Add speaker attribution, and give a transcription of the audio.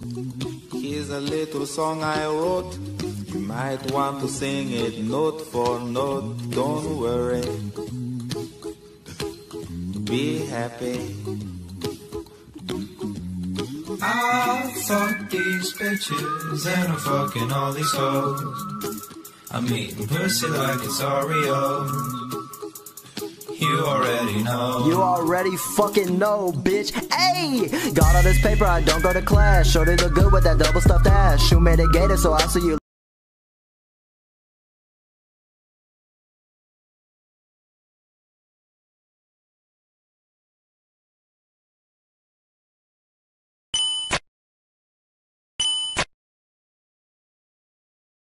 Speaker 1: Here's a little song I wrote. You might want to sing it note for note. Don't worry. Be happy.
Speaker 2: I fuck these bitches and I'm fucking all these hoes. I'm eating pussy like it's Oreos. You already know.
Speaker 3: You already fucking know, bitch. Hey, got all this paper, I don't go to class. Shorty look good with that double stuffed ass. Shoe made a gator, so I'll see you.